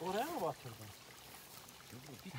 Oraya mı batırdın? Bitti